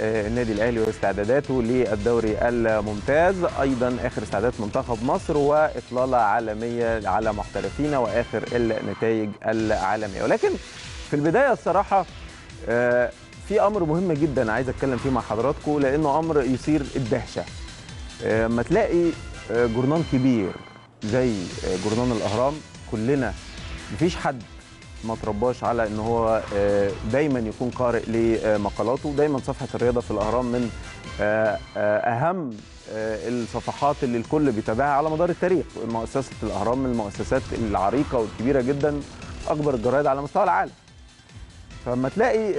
النادي الأهلي واستعداداته للدوري الممتاز. أيضا آخر استعدادات منتخب مصر وإطلالة عالمية على محترفينا وآخر النتائج العالمية. ولكن في البداية الصراحة في أمر مهم جدا عايز أتكلم فيه مع حضراتكم لأنه أمر يثير الدهشة. ما تلاقي جورنان كبير زي جورنان الأهرام كلنا مفيش حد ما ترباش على إن هو دايما يكون قارئ لمقالاته. دايما صفحة الرياضة في الأهرام من أهم الصفحات اللي الكل بيتابعها على مدار التاريخ. مؤسسة الأهرام من المؤسسات العريقة والكبيرة جدا أكبر الجرايد على مستوى العالم. فلما تلاقي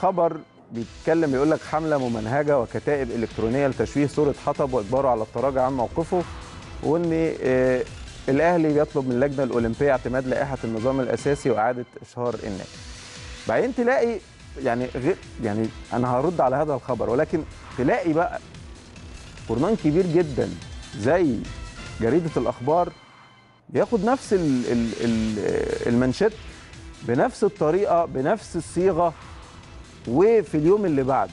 خبر بيتكلم يقول لك حملة ممنهجة وكتائب إلكترونية لتشويه صورة حطب وإجباره على التراجع عن موقفه وإن الأهلي بيطلب من اللجنه الأولمبية اعتماد لائحة النظام الأساسي وإعادة إشهار النادي. بعدين تلاقي يعني غير يعني أنا هرد على هذا الخبر ولكن تلاقي بقى جورنان كبير جدا زي جريدة الأخبار بياخد نفس ال المنشط بنفس الطريقة بنفس الصيغة وفي اليوم اللي بعده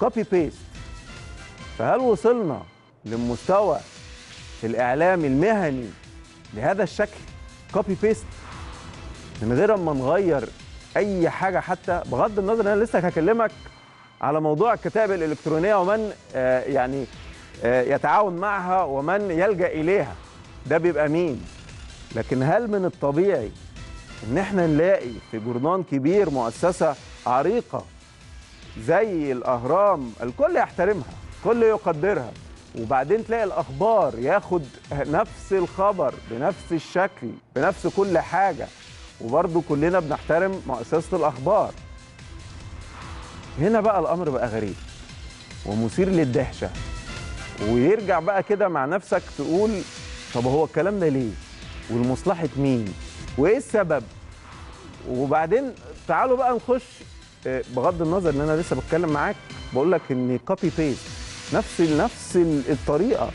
copy paste فهل وصلنا لمستوى الإعلام المهني بهذا الشكل. copy paste من غير ما نغير أي حاجة حتى بغض النظر أنا لسه هكلمك على موضوع الكتائب الإلكترونية ومن آه يعني آه يتعاون معها ومن يلجأ إليها. ده بيبقى مين؟ لكن هل من الطبيعي إن إحنا نلاقي في جورنان كبير مؤسسة عريقة زي الأهرام؟ الكل يحترمها الكل يقدرها. وبعدين تلاقي الأخبار ياخد نفس الخبر بنفس الشكل بنفس كل حاجة. وبرضه كلنا بنحترم مؤسسة الأخبار. هنا بقى الأمر بقى غريب ومثير للدهشة. ويرجع بقى كده مع نفسك تقول طب هو الكلام ده ليه؟ ولمصلحه مين؟ وإيه السبب؟ وبعدين تعالوا بقى نخش بغض النظر إن أنا لسه بتكلم معاك بقول لك إن copy paste نفس نفس الطريقة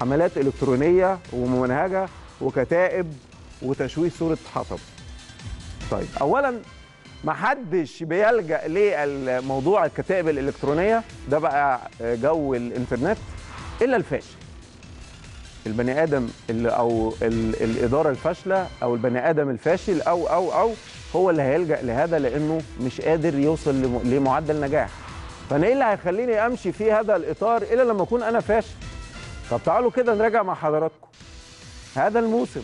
حملات إلكترونية وممنهجه وكتائب وتشويه صورة حطب. طيب اولا ما حدش بيلجأ للموضوع الكتائب الإلكترونية ده بقى جو الإنترنت إلا الفاشل. البني آدم اللي أو الإدارة الفاشلة أو البني آدم الفاشل أو أو أو هو اللي هيلجأ لهذا لأنه مش قادر يوصل لمعدل نجاح. فأنا إيه اللي هيخليني أمشي في هذا الإطار إلا لما أكون أنا فاشل؟ طب تعالوا كده نراجع مع حضراتكم. هذا الموسم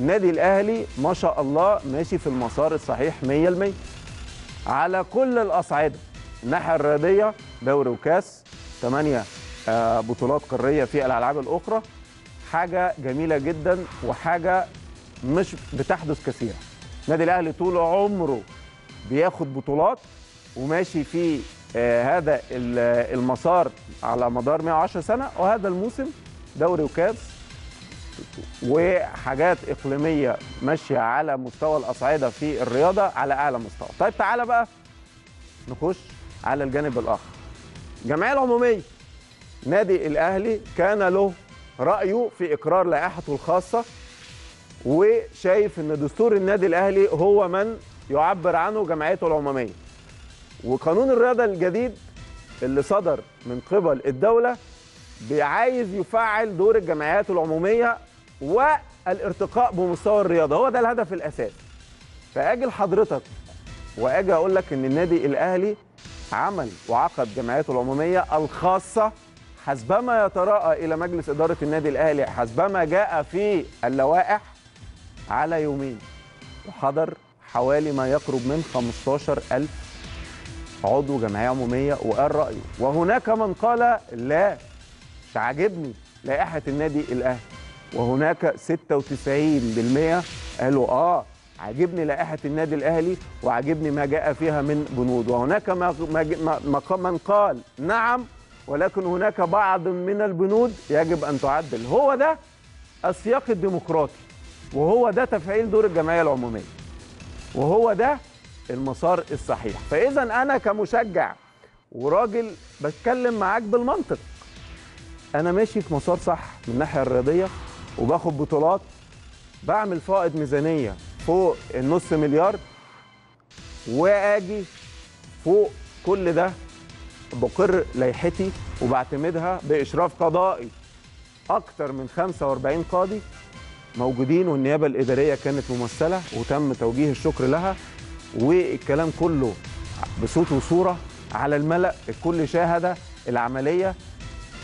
النادي الأهلي ما شاء الله ماشي في المسار الصحيح 100% على كل الأصعدة الناحية الرياضية دوري وكاس 8 بطولات قارية في الألعاب الأخرى. حاجة جميلة جدا وحاجة مش بتحدث كثيرا. النادي الأهلي طول عمره بياخد بطولات وماشي في آه هذا المسار على مدار 110 سنة وهذا الموسم دوري وكاس وحاجات إقليمية ماشية على مستوى الأصعدة في الرياضة على أعلى مستوى. طيب تعالى بقى نخش على الجانب الآخر. الجمعيه العمومية نادي الأهلي كان له رأيه في إقرار لائحته الخاصة وشايف إن دستور النادي الأهلي هو من يعبر عنه جمعيته العمومية. وقانون الرياضة الجديد اللي صدر من قبل الدولة عايز يفعل دور الجمعيات العمومية والارتقاء بمستوى الرياضة. هو ده الهدف الأساسي. فأجي لحضرتك وأجي أقول لك إن النادي الأهلي عمل وعقد جمعياته العمومية الخاصة حسبما يتراءى إلى مجلس إدارة النادي الأهلي حسبما جاء في اللوائح على يومين. وحضر حوالي ما يقرب من 15 ألف عضو جمعية عمومية وقال رأيه. وهناك من قال لا مش عاجبني لائحة النادي الأهلي. وهناك 96% قالوا آه عاجبني لائحة النادي الأهلي وعاجبني ما جاء فيها من بنود. وهناك ما من قال نعم ولكن هناك بعض من البنود يجب أن تعدل. هو ده السياق الديمقراطي وهو ده تفعيل دور الجمعية العمومية وهو ده المسار الصحيح. فإذا أنا كمشجع وراجل بتكلم معاك بالمنطق أنا ماشي في مسار صح من الناحية الرياضية وباخد بطولات بعمل فائض ميزانية فوق النص مليار وآجي فوق كل ده بقر لائحتي وبعتمدها بإشراف قضائي. أكتر من 45 قاضي موجودين والنيابة الإدارية كانت ممثلة وتم توجيه الشكر لها. والكلام كله بصوت وصورة على الملأ الكل شاهد العملية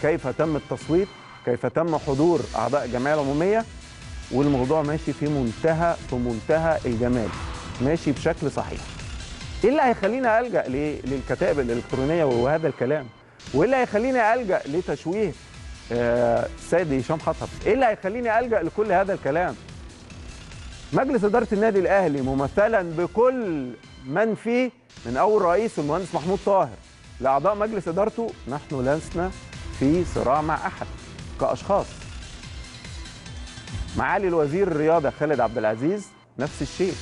كيف تم التصويت كيف تم حضور أعضاء الجمعية العمومية والموضوع ماشي في منتهى في منتهى الجمال ماشي بشكل صحيح. إيه اللي هيخليني ألجأ للكتائب الإلكترونية وهذا الكلام؟ وإيه اللي هيخليني ألجأ لتشويه آه، السيد هشام حطب إيه اللي هيخليني ألجأ لكل هذا الكلام؟ مجلس إدارة النادي الأهلي ممثلا بكل من فيه من أول رئيس المهندس محمود طاهر لأعضاء مجلس إدارته نحن لسنا في صراع مع أحد كأشخاص. معالي الوزير الرياضه خالد عبد العزيز نفس الشيء.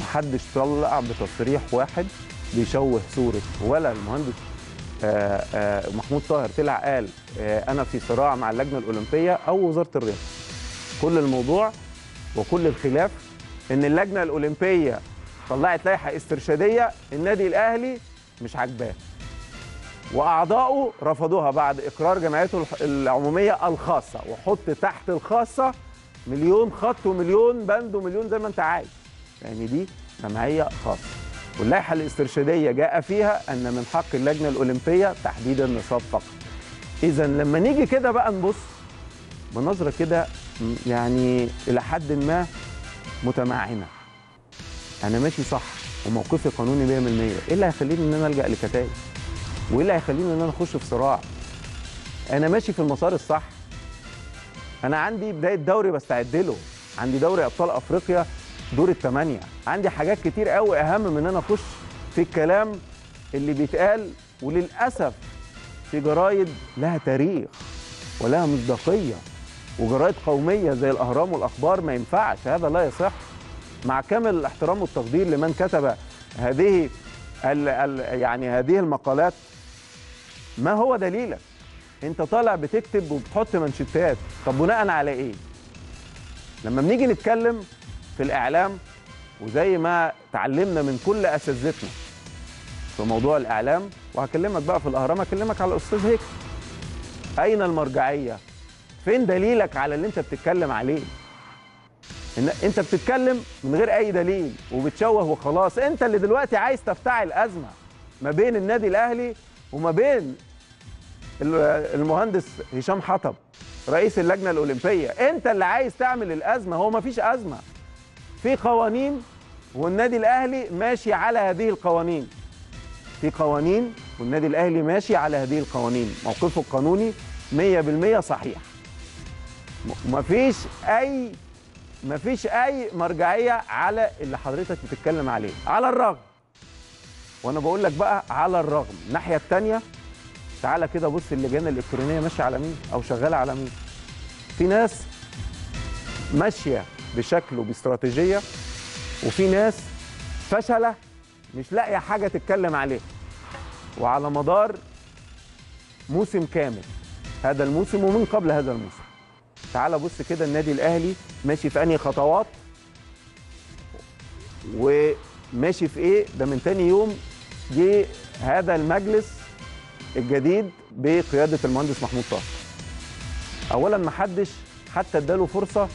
محدش طلع بتصريح واحد بيشوه صورة ولا المهندس آه، آه، محمود طاهر. طلع قال آه، أنا في صراع مع اللجنة الأولمبية أو وزارة الرياضة. كل الموضوع وكل الخلاف إن اللجنة الأولمبية طلعت لائحة استرشادية النادي الأهلي مش عاجباه. واعضائه رفضوها بعد إقرار جمعيته العمومية الخاصة وحط تحت الخاصة مليون خط ومليون بند ومليون زي ما أنت عايز. يعني دي جمعيه خاصة. واللائحة الاسترشادية جاء فيها أن من حق اللجنة الأولمبية تحديد النصاب فقط. اذا لما نيجي كده بقى نبص بنظرة كده يعني إلى حد ما متمعنة. أنا ماشي صح وموقفي قانوني 100% إيه اللي هيخليني إن أنا ألجأ لكتائب؟ وإيه اللي هيخليني إن أنا أخش في صراع؟ أنا ماشي في المسار الصح. أنا عندي بداية دوري بستعد له عندي دوري أبطال أفريقيا دور الثمانيه عندي حاجات كتير قوي أهم من إن أنا أخش في الكلام اللي بيتقال وللأسف في جرايد لها تاريخ ولها مصداقية. وجرايد قومية زي الأهرام والأخبار ما ينفعش هذا لا يصح. مع كامل الاحترام والتقدير لمن كتب هذه ال ال يعني هذه المقالات ما هو دليلك؟ أنت طالع بتكتب وبتحط منشتات طب بناء على إيه؟ لما بنيجي نتكلم في الإعلام وزي ما تعلمنا من كل أساتذتنا في موضوع الإعلام وهكلمك بقى في الأهرام هكلمك على الأستاذ هيك. أين المرجعية؟ فين دليلك على اللي انت بتتكلم عليه؟ إن انت بتتكلم من غير أي دليل وبتشوه وخلاص. انت اللي دلوقتي عايز تفتعل أزمة ما بين النادي الأهلي وما بين ال- المهندس هشام حطب رئيس اللجنة الأولمبية. انت اللي عايز تعمل الأزمة. هو ما فيش أزمة. في قوانين والنادي الأهلي ماشي على هذه القوانين. في قوانين والنادي الأهلي ماشي على هذه القوانين. موقفه القانوني 100% صحيح. مفيش اي مفيش أي مرجعية على اللي حضرتك بتتكلم عليه. على الرغم. وأنا بقول لك بقى على الرغم. الناحية الثانية تعالى كده بص اللجان الإلكترونية ماشية على مين أو شغالة على مين. في ناس ماشية بشكل وباستراتيجية وفي ناس فشلة مش لاقية حاجة تتكلم عليها. وعلى مدار موسم كامل. هذا الموسم ومن قبل هذا الموسم. تعال بص كده النادي الأهلي ماشي في أنهي خطوات؟ وماشي في إيه؟ ده من تاني يوم جه هذا المجلس الجديد بقيادة المهندس محمود طاهر اولا ما حدش حتى اداله فرصة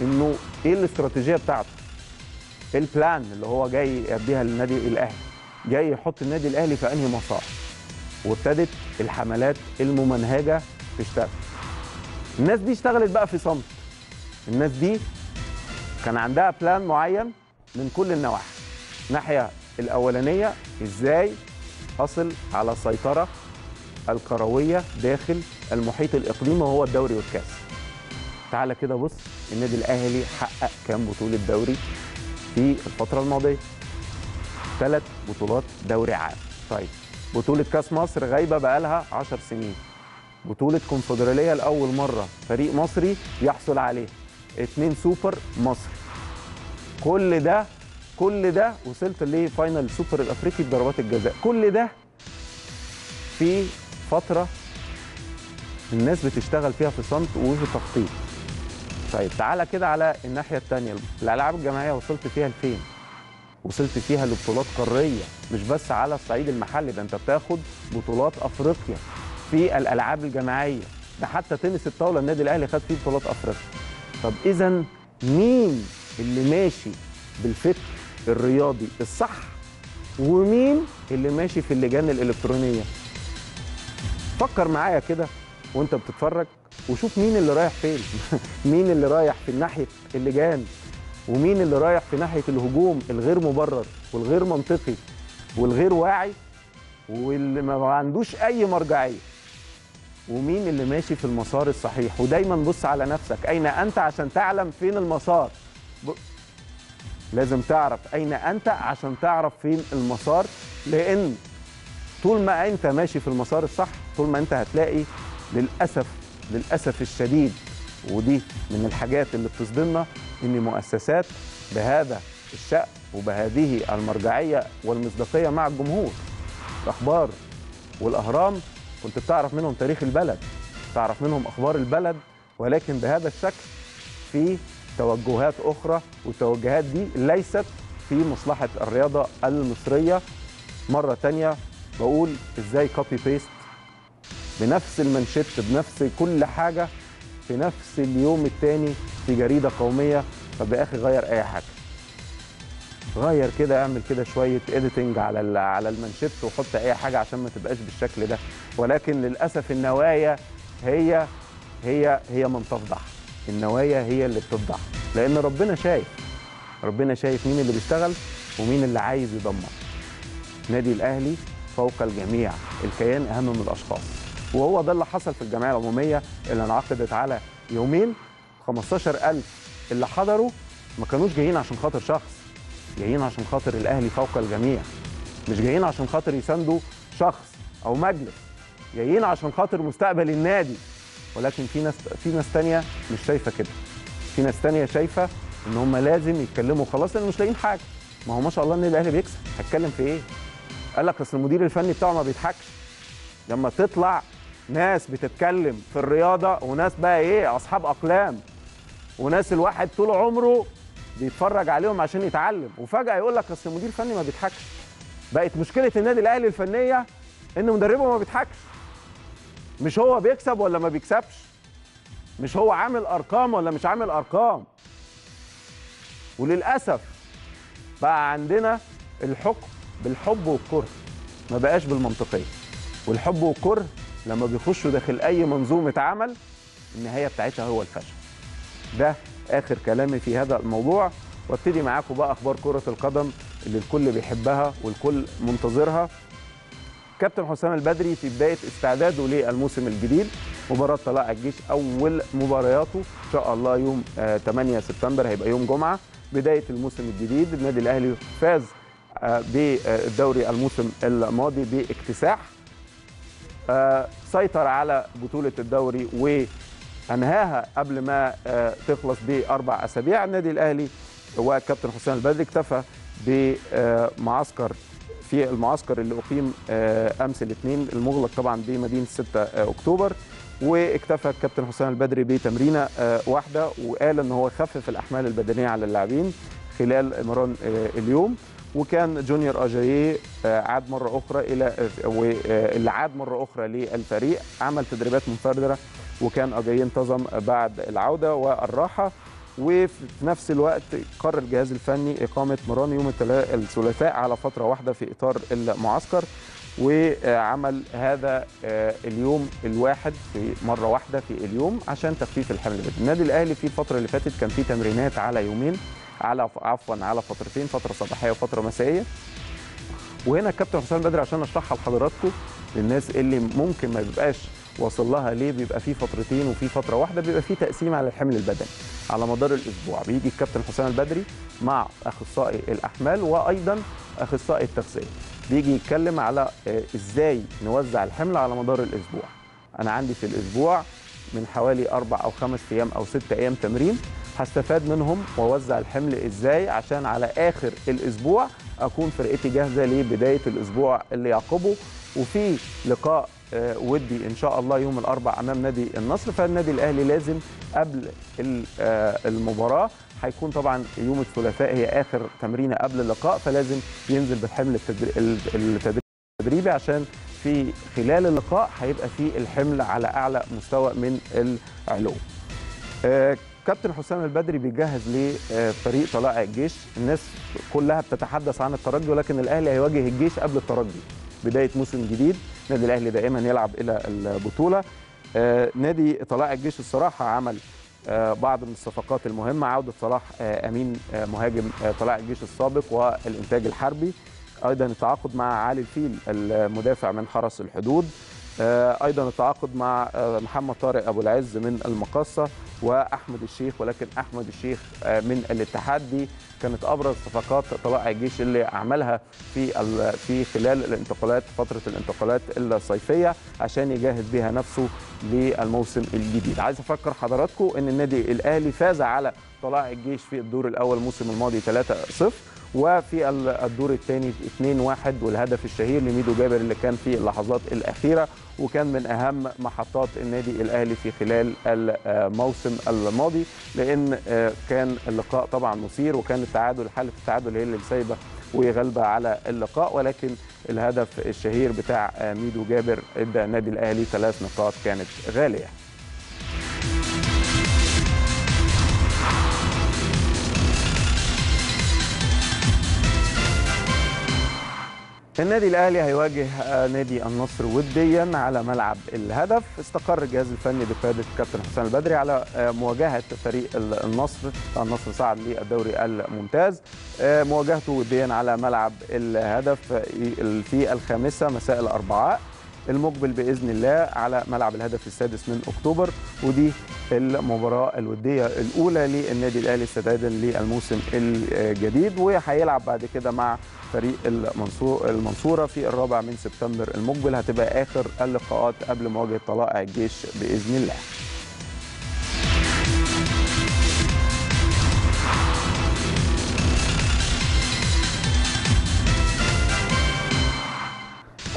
إنه إيه الاستراتيجية بتاعته؟ ال plan اللي هو جاي يديها للنادي الأهلي. جاي يحط النادي الأهلي في أنهي مسار؟ وابتدت الحملات الممنهجة تشتغل. الناس دي اشتغلت بقى في صمت. الناس دي كان عندها plan معين من كل النواحي. الناحية الأولانية إزاي اصل على السيطره الكروية داخل المحيط الإقليمي وهو الدوري والكأس. تعالى كده بص النادي الأهلي حقق كام بطولة دوري في الفترة الماضية؟ ثلاث بطولات دوري عام. طيب بطولة كأس مصر غايبة بقالها 10 سنين. بطولة كونفدرالية لأول مرة فريق مصري يحصل عليه. اتنين سوبر مصري كل ده كل ده وصلت ل final سوبر الأفريقي بضربات الجزاء. كل ده في فترة الناس بتشتغل فيها في صمت وفي تخطيط. طيب تعالى كده على الناحية التانية. الألعاب الجماعية وصلت فيها لفين؟ وصلت فيها لبطولات قارية مش بس على الصعيد المحلي. ده انت بتاخد بطولات أفريقيا. في الألعاب الجماعية. ده حتى تنس الطاولة النادي الأهلي خد فيه بطولات أفريقيا. طب اذا مين اللي ماشي بالفكر الرياضي الصح؟ ومين اللي ماشي في اللجان الإلكترونية؟ فكر معايا كده وأنت بتتفرج وشوف مين اللي رايح فين. مين اللي رايح في ناحية اللجان؟ ومين اللي رايح في ناحية الهجوم الغير مبرر والغير منطقي والغير واعي واللي ما عندوش أي مرجعية؟ ومين اللي ماشي في المسار الصحيح؟ ودايما بص على نفسك. أين أنت عشان تعلم فين المسار؟ ب... لازم تعرف أين أنت عشان تعرف فين المسار لأن طول ما أنت ماشي في المسار الصح طول ما أنت هتلاقي للأسف للأسف الشديد ودي من الحاجات اللي بتصدمنا إن مؤسسات بهذا الشأن وبهذه المرجعية والمصداقية مع الجمهور الأخبار والأهرام كنت بتعرف منهم تاريخ البلد تعرف منهم أخبار البلد ولكن بهذا الشكل في توجهات أخرى والتوجهات دي ليست في مصلحة الرياضة المصرية. مرة تانية بقول إزاي copy paste بنفس المانشيت بنفس كل حاجة في نفس اليوم الثاني في جريدة قومية طب أخي غير أي حاجة. غير كده اعمل كده شوية اديتنج على على المنشط وحط أي حاجة عشان ما تبقاش بالشكل ده. ولكن للأسف النوايا هي هي هي من تفضح. النوايا هي اللي بتفضح. لأن ربنا شايف. ربنا شايف مين اللي بيشتغل ومين اللي عايز يدمر. نادي الأهلي فوق الجميع. الكيان أهم من الأشخاص. وهو ده اللي حصل في الجمعية العمومية اللي انعقدت على يومين 15000 اللي حضروا ما كانوش جايين عشان خاطر شخص. جايين عشان خاطر الأهلي فوق الجميع. مش جايين عشان خاطر يساندوا شخص أو مجلس. جايين عشان خاطر مستقبل النادي. ولكن في ناس في ناس تانية مش شايفة كده. في ناس تانية شايفة إن هم لازم يتكلموا خلاص لأن مش لاقيين حاجة. ما هو ما شاء الله النادي الأهلي بيكسب. هتكلم في إيه؟ قال لك أصل المدير الفني بتاعه ما بيضحكش. لما تطلع ناس بتتكلم في الرياضة وناس بقى إيه؟ أصحاب أقلام. وناس الواحد طول عمره بيتفرج عليهم عشان يتعلم. وفجأة يقول لك أصل المدير الفني ما بيضحكش. بقت مشكلة النادي الأهلي الفنية إن مدربه ما بيضحكش. مش هو بيكسب ولا ما بيكسبش؟ مش هو عامل أرقام ولا مش عامل أرقام؟ وللأسف بقى عندنا الحكم بالحب والكره. ما بقاش بالمنطقية. والحب والكره لما بيخشوا داخل أي منظومة عمل النهاية بتاعتها هو الفشل. ده آخر كلامي في هذا الموضوع وابتدي معاكم بقى أخبار كرة القدم اللي الكل بيحبها والكل منتظرها. كابتن حسام البدري في بداية استعداده للموسم الجديد مباراة طلائع الجيش أول مبارياته إن شاء الله يوم 8 سبتمبر هيبقى يوم جمعة. بداية الموسم الجديد النادي الأهلي فاز بالدوري الموسم الماضي باكتساح سيطر على بطولة الدوري وانهاها قبل ما تخلص بأربع أسابيع. النادي الأهلي وكابتن حسام البدري اكتفى بمعسكر في المعسكر اللي أقيم أمس الاثنين المغلق طبعا بمدينة 6 أكتوبر. واكتفى الكابتن حسام البدري بتمرينة واحدة وقال إن هو خفف الأحمال البدنية على اللاعبين خلال مران اليوم. وكان جونيور اجاييه عاد مرة أخرى إلى واللي عاد مرة أخرى للفريق عمل تدريبات منفردة وكان اجاييه انتظم بعد العودة والراحة. وفي نفس الوقت قرر الجهاز الفني إقامة مران يوم الثلاثاء على فترة واحدة في إطار المعسكر. وعمل هذا اليوم الواحد في مرة واحدة في اليوم عشان تخفيف الحمل. النادي الأهلي في الفترة اللي فاتت كان في تمرينات على يومين. على عفوا على فترتين فترة صباحية وفترة مسائية. وهنا الكابتن حسام بدري عشان اشرحها لحضراتكم للناس اللي ممكن ما بيبقاش واصل لها ليه بيبقى في فترتين وفي فترة واحدة بيبقى في تقسيم على الحمل البدني. على مدار الأسبوع بيجي الكابتن حسام البدري مع أخصائي الأحمال وأيضا أخصائي التغذية. بيجي يتكلم على إزاي نوزع الحمل على مدار الأسبوع. أنا عندي في الأسبوع من حوالي أربع أو خمس أيام أو ست أيام تمرين. هستفاد منهم وأوزع الحمل إزاي عشان على آخر الأسبوع أكون فرقتي جاهزة لبداية الأسبوع اللي يعقبه وفي لقاء ودي إن شاء الله يوم الاربع أمام نادي النصر فالنادي الأهلي لازم قبل المباراة هيكون طبعا يوم الثلاثاء هي آخر تمرينة قبل اللقاء فلازم ينزل بالحمل التدريبي عشان في خلال اللقاء هيبقى في الحمل على أعلى مستوى من العلو. كابتن حسام البدري بيجهز لفريق طلائع الجيش. الناس كلها بتتحدث عن الترجي ولكن الأهلي هيواجه الجيش قبل الترجي بداية موسم جديد. النادي الأهلي دائما يلعب إلى البطولة. نادي طلائع الجيش الصراحة عمل بعض من الصفقات المهمة. عودة صلاح أمين مهاجم طلائع الجيش السابق والإنتاج الحربي. أيضا التعاقد مع علي الفيل المدافع من حرس الحدود. أيضا التعاقد مع محمد طارق أبو العز من المقصه وأحمد الشيخ ولكن أحمد الشيخ من الاتحاد. دي كانت أبرز صفقات طلائع الجيش اللي عملها في في خلال الانتقالات فترة الانتقالات الصيفية عشان يجهز بها نفسه للموسم الجديد. عايز أفكر حضراتكم إن النادي الأهلي فاز على طلائع الجيش في الدور الأول الموسم الماضي 3-0 وفي الدور الثاني 2-1 والهدف الشهير لميدو جابر اللي كان في اللحظات الأخيرة وكان من أهم محطات النادي الأهلي في خلال الموسم الماضي لأن كان اللقاء طبعا مثير وكان التعادل حالة التعادل هي اللي سايبه وغالبه على اللقاء ولكن الهدف الشهير بتاع ميدو جابر إدى النادي الأهلي ثلاث نقاط كانت غالية. النادي الأهلي هيواجه نادي النصر وديا على ملعب الهدف. استقر الجهاز الفني بقيادة الكابتن حسام البدري على مواجهة فريق النصر. النصر صعد للدوري الممتاز. مواجهته وديا على ملعب الهدف في الخامسة مساء الأربعاء. المقبل بإذن الله على ملعب الهدف السادس من أكتوبر ودي المباراة الودية الأولى للنادي الأهلي استعدادا للموسم الجديد وهيلعب بعد كده مع فريق المنصور المنصورة في الرابع من سبتمبر المقبل هتبقى آخر اللقاءات قبل مواجهة طلائع الجيش بإذن الله.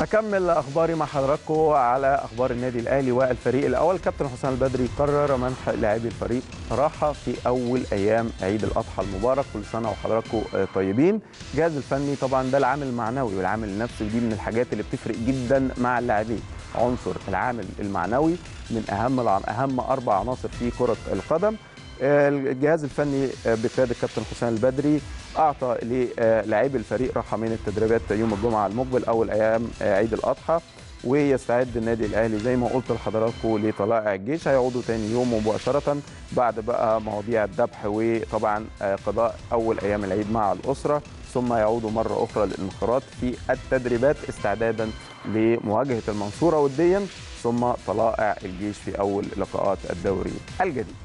اكمل اخباري مع حضراتكم على أخبار النادي الأهلي والفريق الأول. كابتن حسام البدري قرر منح لاعبي الفريق راحة في أول أيام عيد الأضحى المبارك كل سنة وحضراتكم طيبين. الجهاز الفني طبعا ده العامل المعنوي والعامل النفسي ودي من الحاجات اللي بتفرق جدا مع اللاعبين. عنصر العامل المعنوي من أهم أهم أربع عناصر في كرة القدم. الجهاز الفني بقيادة الكابتن حسام البدري أعطى للاعبي الفريق راحة من التدريبات يوم الجمعة المقبل أول أيام عيد الأضحى ويستعد النادي الأهلي زي ما قلت لحضراتكم لطلائع الجيش. هيعودوا تاني يوم مباشرة بعد بقى مواضيع الذبح وطبعا قضاء أول أيام العيد مع الأسرة. ثم يعودوا مرة أخرى للانخراط في التدريبات استعدادا لمواجهة المنصورة وديا. ثم طلائع الجيش في أول لقاءات الدوري الجديد.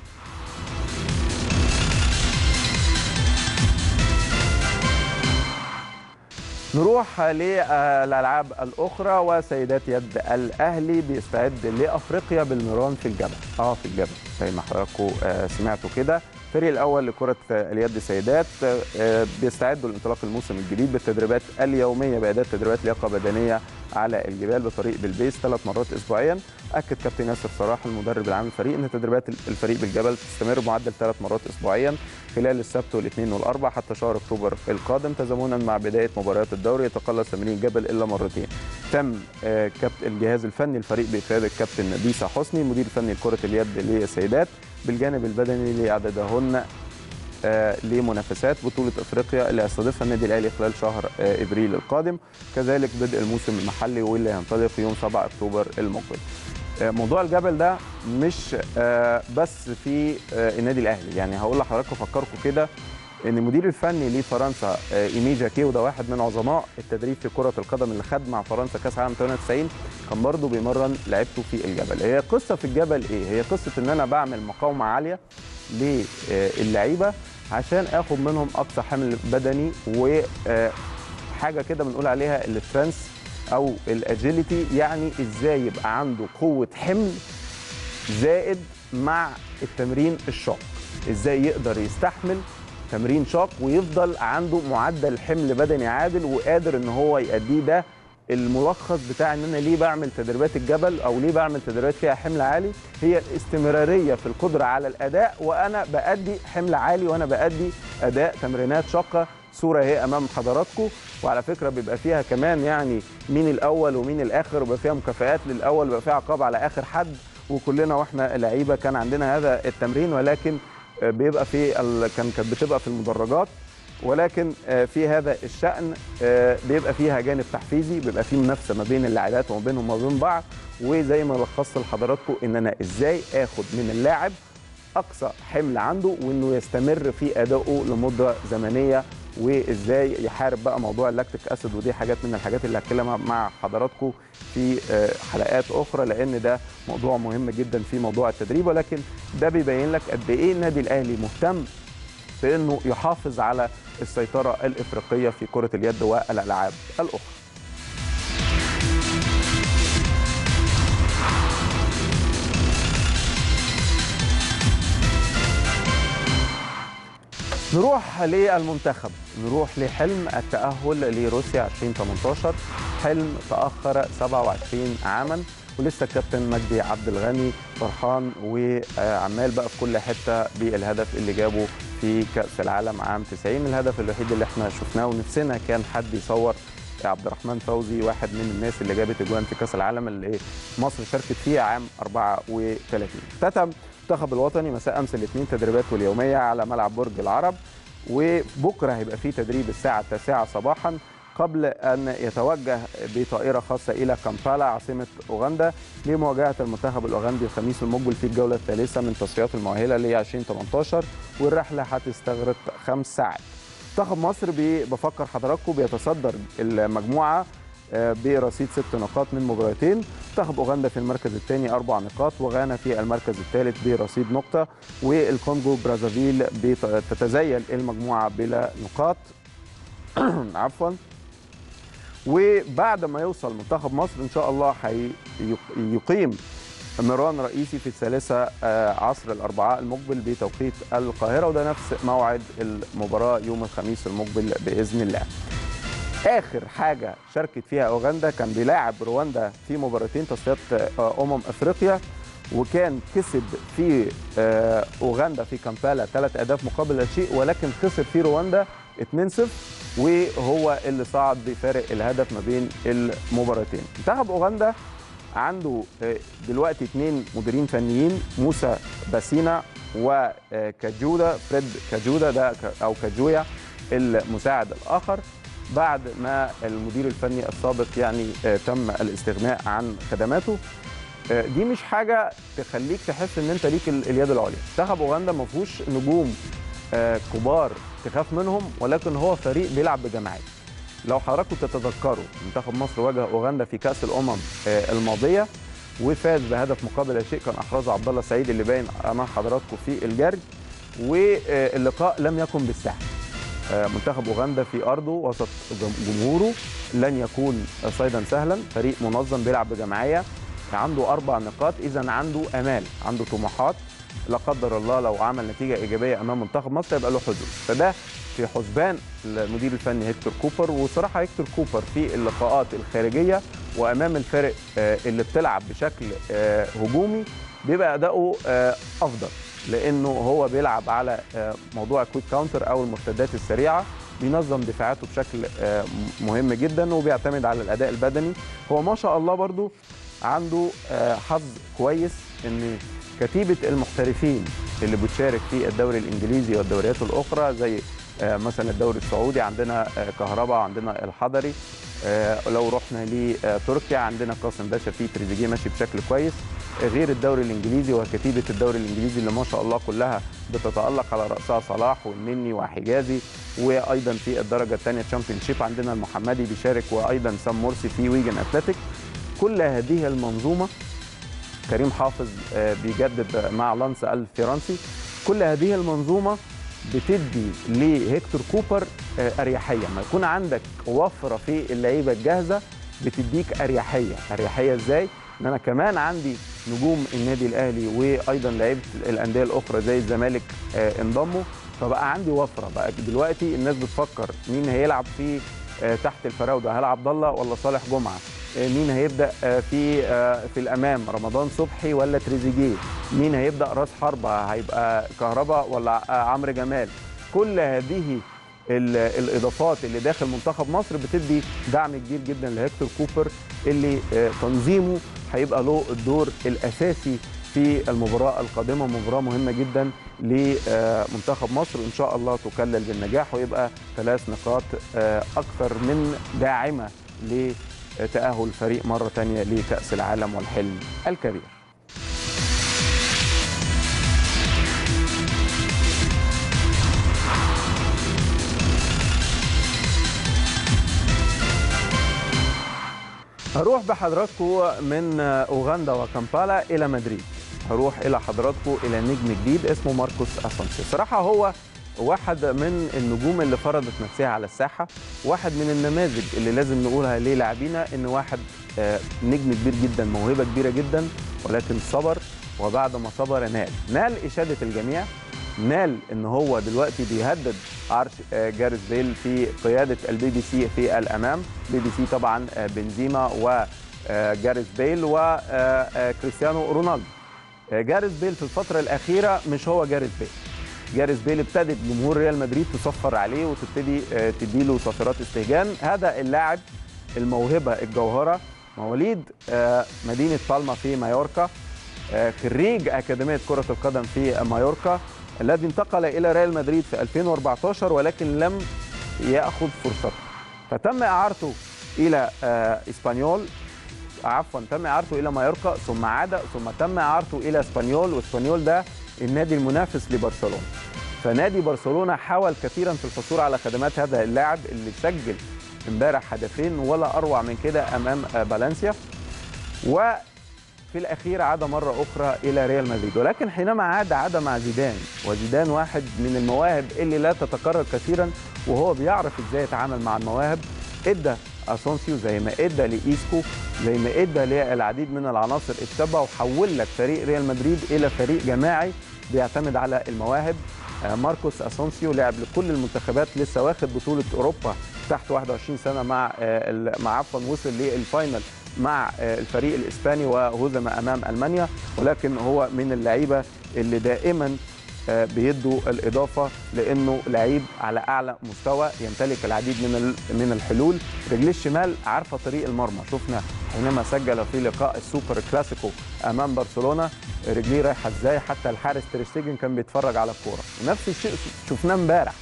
نروح للألعاب الأخرى وسيدات يد الأهلي بيستعد لأفريقيا بالميران في الجبل. آه في الجبل. زي ما حضراتكم سمعتوا كده. الفريق الأول لكرة اليد سيدات بيستعدوا لانطلاق الموسم الجديد بالتدريبات اليومية باداء تدريبات لياقة بدنية على الجبال بطريق بالبيس ثلاث مرات اسبوعيا. أكد كابتن ياسر صلاح المدرب العام للفريق إن تدريبات الفريق بالجبل تستمر بمعدل ثلاث مرات اسبوعيا. خلال السبت والاثنين والأربع حتى شهر أكتوبر القادم تزامنا مع بداية مباريات الدوري يتقلص تمرين الجبل إلا مرتين. تم كابتن الجهاز الفني الفريق بقياده الكابتن بيسا حسني المدير الفني لكرة اليد للسيدات بالجانب البدني لاعدادهن لمنافسات بطولة أفريقيا اللي هيستضيفها النادي الأهلي خلال شهر إبريل القادم، كذلك بدء الموسم المحلي واللي هينطلق يوم 7 أكتوبر المقبل. موضوع الجبل ده مش بس في النادي الأهلي، يعني هقول لحضراتكم افكركم كده إن المدير الفني لفرنسا إيمي جاكي وده واحد من عظماء التدريب في كرة القدم اللي خد مع فرنسا كأس عالم 98 كان برضه بيمرن لعيبته في الجبل. هي قصة في الجبل إيه؟ هي قصة إن أنا بعمل مقاومة عالية للعيبة عشان آخد منهم أقصى حمل بدني وحاجه كده بنقول عليها السترينث أو الاجيليتي يعني إزاي يبقى عنده قوة حمل زائد مع التمرين الشاق. إزاي يقدر يستحمل تمرين شاق ويفضل عنده معدل حمل بدني عادل وقادر إن هو يأديه ده الملخص بتاع إن أنا ليه بعمل تدريبات الجبل أو ليه بعمل تدريبات فيها حمل عالي هي الاستمراريه في القدرة على الأداء وأنا بأدي حمل عالي وأنا بأدي أداء تمرينات شاقة صورة أهي أمام حضراتكم. وعلى فكرة بيبقى فيها كمان يعني مين الأول ومين الآخر وبيبقى فيها مكافآت للأول وبيبقى فيها عقاب على آخر حد. وكلنا وإحنا لعيبه كان عندنا هذا التمرين ولكن بيبقى في ال... كان كانت بتبقى في المدرجات. ولكن في هذا الشأن بيبقى فيها جانب تحفيزي بيبقى فيه منافسة ما بين اللاعبات وما بينهم وما بين بعض. وزي ما لخصت لحضراتكم إن أنا إزاي آخد من اللاعب أقصى حمل عنده وإنه يستمر في أدائه لمدة زمنية وإزاي يحارب بقى موضوع اللاكتيك أسيد. ودي حاجات من الحاجات اللي هتكلمها مع حضراتكم في حلقات أخرى لأن ده موضوع مهم جدا في موضوع التدريب. ولكن ده بيبين لك قد إيه النادي الأهلي مهتم بانه يحافظ على السيطرة الإفريقية في كرة اليد والألعاب الأخرى. نروح للمنتخب. نروح لحلم التأهل لروسيا 2018 حلم تأخر 27 عاما. ولسه الكابتن مجدي عبد الغني فرحان وعمال بقى في كل حتة بالهدف اللي جابه في كأس العالم عام 90 الهدف الوحيد اللي إحنا شفناه ونفسنا كان حد يصور عبد الرحمن فوزي واحد من الناس اللي جابت اجوان في كأس العالم اللي مصر شاركت فيه عام 34 اختتم المنتخب الوطني مساء أمس الاثنين تدريباته اليومية على ملعب برج العرب وبكرة هيبقى فيه تدريب الساعة 9 صباحا. قبل أن يتوجه بطائرة خاصة إلى كامبالا عاصمة أوغندا لمواجهة المنتخب الأوغندي الخميس المقبل في الجولة الثالثة من تصفيات المؤهلة ل 2018 والرحلة هتستغرق خمس ساعات. منتخب مصر بفكر حضراتكم بيتصدر المجموعة برصيد ست نقاط من مباراتين. منتخب أوغندا في المركز الثاني أربع نقاط وغانا في المركز الثالث برصيد نقطة. والكونغو برازافيل تتزين المجموعة بلا نقاط. عفوا. وبعد ما يوصل منتخب مصر إن شاء الله هيقيم مران رئيسي في الثالثة عصر الأربعاء المقبل بتوقيت القاهرة. وده نفس موعد المباراة يوم الخميس المقبل بإذن الله. آخر حاجة شاركت فيها أوغندا كان بيلاعب رواندا في مباراتين تصفيات أمم أفريقيا وكان كسب في أوغندا في كامبالا ثلاث أهداف مقابل لا شيء ولكن خسر في رواندا 2-0 وهو اللي صعد بفارق الهدف ما بين المباراتين. منتخب أوغندا عنده دلوقتي اثنين مديرين فنيين موسى باسينا وكاجودا فريد كاجودا ده أو كاجويا المساعد الآخر. بعد ما المدير الفني السابق يعني تم الاستغناء عن خدماته دي مش حاجة تخليك تحس إن أنت ليك اليد العليا. منتخب أوغندا ما فيهوش نجوم كبار تخاف منهم ولكن هو فريق بيلعب بجماعيه لو حضراتكم تتذكروا منتخب مصر واجه أوغندا في كأس الأمم الماضية وفاز بهدف مقابل لا شيء كان احرزه عبد الله السعيد اللي باين أمام حضراتكم في الجري واللقاء لم يكن بالسهل. منتخب أوغندا في أرضه وسط جمهوره لن يكون صيدا سهلا. فريق منظم بيلعب بجماعية عنده أربع نقاط اذا عنده أمال عنده طموحات. لا قدر الله لو عمل نتيجة إيجابية أمام منتخب مصر يبقى له حظوظ فده في حسبان المدير الفني هيكتور كوبر وصراحة هيكتور كوبر في اللقاءات الخارجية وأمام الفرق اللي بتلعب بشكل هجومي بيبقى أداؤه أفضل. لأنه هو بيلعب على موضوع quick counter أو المرتدات السريعة بينظم دفاعاته بشكل مهم جدا وبيعتمد على الأداء البدني. هو ما شاء الله برضو عنده حظ كويس إن كتيبة المحترفين اللي بتشارك في الدوري الإنجليزي والدوريات الأخرى زي مثلا الدوري السعودي عندنا كهرباء عندنا الحضري لو رحنا لتركيا عندنا قاسم باشا في تريزيجيه ماشي بشكل كويس. غير الدوري الإنجليزي وكتيبة الدوري الإنجليزي اللي ما شاء الله كلها بتتألق على رأسها صلاح والنني وحجازي وأيضا في الدرجة الثانية Championship عندنا المحمدي بيشارك وأيضا سام مرسي في ويجن أتلتيك. كل هذه المنظومة كريم حافظ بيجدد مع لانس الفرنسي كل هذه المنظومة بتدي لهيكتور كوبر أريحية. ما يكون عندك وفرة في اللعيبة الجاهزة بتديك أريحية. أريحية إزاي؟ إن أنا كمان عندي نجوم النادي الأهلي وأيضا لعيبة الأندية الأخرى زي الزمالك انضموا. فبقى عندي وفرة. بقى دلوقتي الناس بتفكر مين هيلعب في تحت الفراوده هل عبد الله ولا صالح جمعة؟ مين هيبدأ في في الأمام رمضان صبحي ولا تريزيجيه؟ مين هيبدأ راس حربة؟ هيبقى كهربا ولا عمرو جمال؟ كل هذه الإضافات اللي داخل منتخب مصر بتدي دعم كبير جدا لهيكتور كوبر اللي تنظيمه هيبقى له الدور الأساسي في المباراة القادمة مباراة مهمة جدا لمنتخب مصر وإن شاء الله تكلل بالنجاح ويبقى ثلاث نقاط أكثر من داعمة لتاهل الفريق مرة ثانية لكأس العالم والحلم الكبير. هروح بحضراتكم من أوغندا وكامبالا إلى مدريد. هروح إلى حضراتكم إلى نجم جديد اسمه ماركوس اسونسيو صراحة هو واحد من النجوم اللي فرضت نفسها على الساحة واحد من النماذج اللي لازم نقولها للاعبينا إن واحد نجم كبير جدا موهبة كبيرة جدا ولكن صبر وبعد ما صبر نال. نال إشادة الجميع نال إن هو دلوقتي بيهدد عرش جاريث بيل في قيادة البي بي سي في الأمام. بي بي سي طبعا بنزيما وجاريث بيل وكريستيانو رونالدو. جاريث بيل في الفترة الأخيرة مش هو جاريث بيل. جاريث بيل ابتدت جمهور ريال مدريد تصفر عليه وتبتدي تديله صافرات استهجان. هذا اللاعب الموهبة الجوهرة مواليد مدينة بالما في مايوركا خريج أكاديمية كرة القدم في مايوركا الذي انتقل إلى ريال مدريد في 2014 ولكن لم يأخذ فرصته. فتم إعارته إلى إسبانيول. عفوا تم إعارته إلى مايوركا ثم عاد ثم تم إعارته إلى إسبانيول وإسبانيول ده النادي المنافس لبرشلونة. فنادي برشلونة حاول كثيرا في الحصول على خدمات هذا اللاعب اللي سجل امبارح هدفين ولا أروع من كده أمام فالنسيا. و في الأخير عاد مرة أخرى إلى ريال مدريد. ولكن حينما عاد عاد مع زيدان. وزيدان واحد من المواهب اللي لا تتكرر كثيرا وهو بيعرف إزاي يتعامل مع المواهب. إدى أسونسيو زي ما إدى لإيسكو زي ما إدى للعديد من العناصر الشابه وحول لك فريق ريال مدريد إلى فريق جماعي. بيعتمد على المواهب. ماركوس أسونسيو لعب لكل المنتخبات لسه واخد بطولة أوروبا تحت 21 سنة مع مع عفوا وصل لل final مع الفريق الإسباني وهزم أمام ألمانيا. ولكن هو من اللعيبة اللي دائما بيدوا الإضافة لأنه لعيب على أعلى مستوى يمتلك العديد من من الحلول. رجليه الشمال عارفة طريق المرمى. شفنا حينما سجل في لقاء السوبر كلاسيكو أمام برشلونة رجليه رايحة إزاي؟ حتى الحارس تيرشتيجن كان بيتفرج على الكورة. ونفس الشيء شفناه امبارح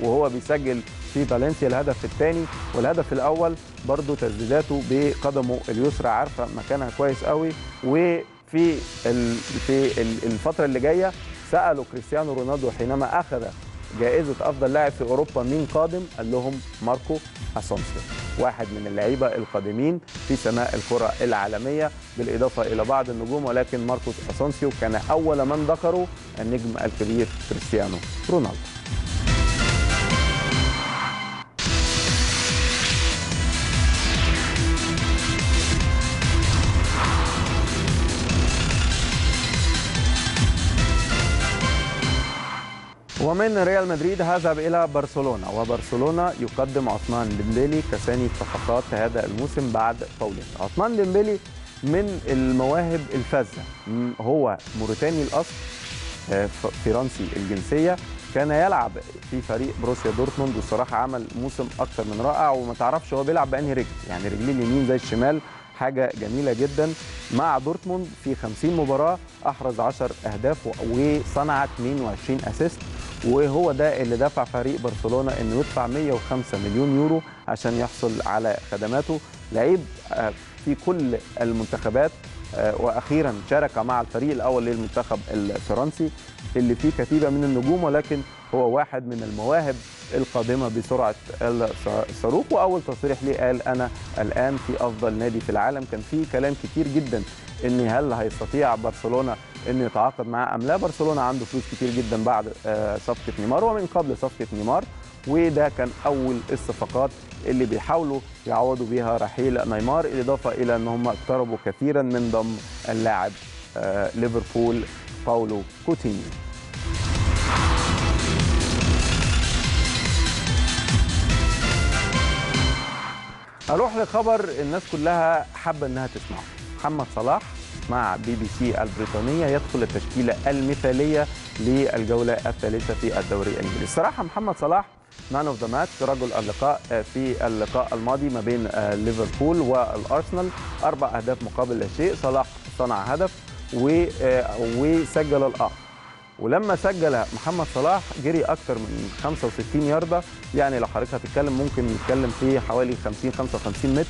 وهو بيسجل في فالنسيا. الهدف الثاني والهدف الأول برضه تسديداته بقدمه اليسرى. عارفة مكانها كويس قوي. وفي في الفترة اللي جاية سألوا كريستيانو رونالدو حينما أخذ جائزة أفضل لاعب في أوروبا مين قادم؟ قال لهم ماركو اسونسيو واحد من اللعيبة القادمين في سماء الكرة العالمية بالإضافة إلى بعض النجوم ولكن ماركوس اسونسيو كان أول من ذكروا النجم الكبير كريستيانو رونالدو. ومن ريال مدريد هذهب إلى برشلونة وبرشلونة يقدم عثمان ديمبلي كثاني صفقات هذا الموسم بعد باولينيو عثمان ديمبلي من المواهب الفذة. هو موريتاني الأصل فرنسي الجنسية. كان يلعب في فريق بروسيا دورتموند والصراحه عمل موسم أكثر من رائع. وما تعرفش هو بيلعب بأنهي رجل يعني رجليه اليمين زي الشمال حاجة جميلة جدا. مع دورتموند في 50 مباراة أحرز 10 أهداف وصنع 22 أسيست. وهو ده اللي دفع فريق برشلونة إنه يدفع 105 مليون يورو عشان يحصل على خدماته. لعيب في كل المنتخبات وأخيرا شارك مع الفريق الأول للمنتخب الفرنسي اللي فيه كتيبة من النجوم ولكن هو واحد من المواهب القادمة بسرعة الصاروخ. وأول تصريح ليه قال أنا الآن في أفضل نادي في العالم. كان في كلام كتير جدا إن هل هيستطيع برشلونة إنه يتعاقد معاه أم لا. برشلونة عنده فلوس كتير جدا بعد صفقة نيمار ومن قبل صفقة نيمار وده كان أول الصفقات اللي بيحاولوا يعوضوا بيها رحيل نيمار الاضافه إلى إن هم اقتربوا كثيرا من ضم اللاعب ليفربول باولو كوتينيو. أروح لخبر الناس كلها حابة إنها تسمعه. محمد صلاح مع بي بي سي البريطانية يدخل التشكيلة المثالية للجولة الثالثة في الدوري الإنجليزي. الصراحه محمد صلاح man of the match رجل اللقاء في اللقاء الماضي ما بين ليفربول والأرسنال. أربع أهداف مقابل لا شيء صلاح صنع هدف وسجل الآخر. ولما سجل محمد صلاح جري أكتر من 65 ياردة يعني لو حضرتك هتتكلم ممكن نتكلم في حوالي 50 55 متر.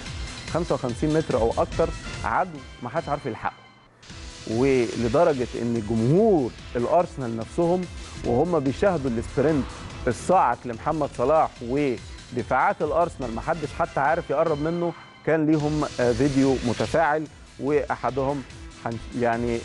55 متر أو أكتر عدو ما حدش عارف يلحقه. ولدرجة إن جمهور الأرسنال نفسهم وهم بيشاهدوا السبرنت الصاعق لمحمد صلاح ودفاعات الأرسنال ما حدش حتى عارف يقرب منه كان ليهم فيديو متفاعل وأحدهم يعني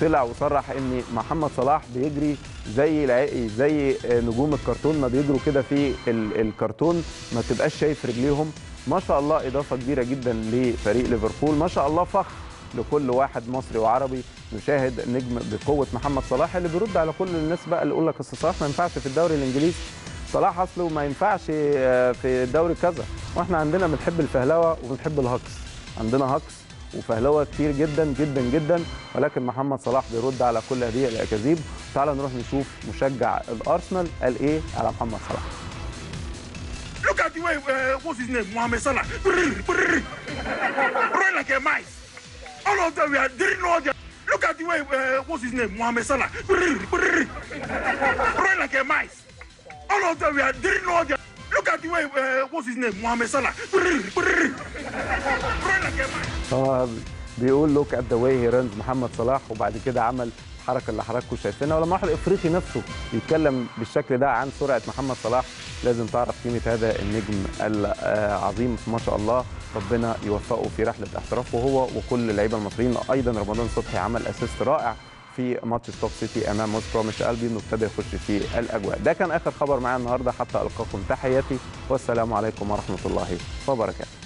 طلع وصرح إن محمد صلاح بيجري زي زي نجوم الكرتون ما بيجروا كده في الكرتون ما تبقاش شايف رجليهم. ما شاء الله إضافة كبيرة جدا لفريق ليفربول ما شاء الله فخر لكل واحد مصري وعربي نشاهد نجم بقوة محمد صلاح اللي بيرد على كل الناس بقى اللي يقول لك اصل صلاح ما ينفعش في الدوري الإنجليزي. صلاح أصله ما ينفعش في الدوري كذا. وإحنا عندنا بنحب الفهلوة وبنحب الهكس عندنا هكس وفهلوة كتير جدا جدا جدا. ولكن محمد صلاح بيرد على كل هذه الأكاذيب. تعال نروح نشوف مشجع الأرسنال قال إيه على محمد صلاح. Look at the way, uh, what's his name? Mohamed Salah. All of them, we are didn't know that. Look at the way, uh, what's his name? Mohamed Salah. Run like a mice. All of them, we are didn't know that. Look at the way, uh, what's his name? Mohamed Salah. Run like a mice. هو بيقول look at the way he runs محمد صلاح وبعد كده عمل الحركه اللي حضراتكم شايفينها ولما راح الافريقي نفسه يتكلم بالشكل ده عن سرعه محمد صلاح لازم تعرف قيمه هذا النجم العظيم ما شاء الله ربنا يوفقه في رحلة احترافه هو وكل اللعيبة المصريين. أيضا رمضان صبحي عمل assist رائع في ماتش ستوك سيتي أمام ويست بروميتش ألبيون انه ابتدى يخش في الأجواء. ده كان آخر خبر معايا النهارده. حتى ألقاكم تحياتي. والسلام عليكم ورحمة الله وبركاته.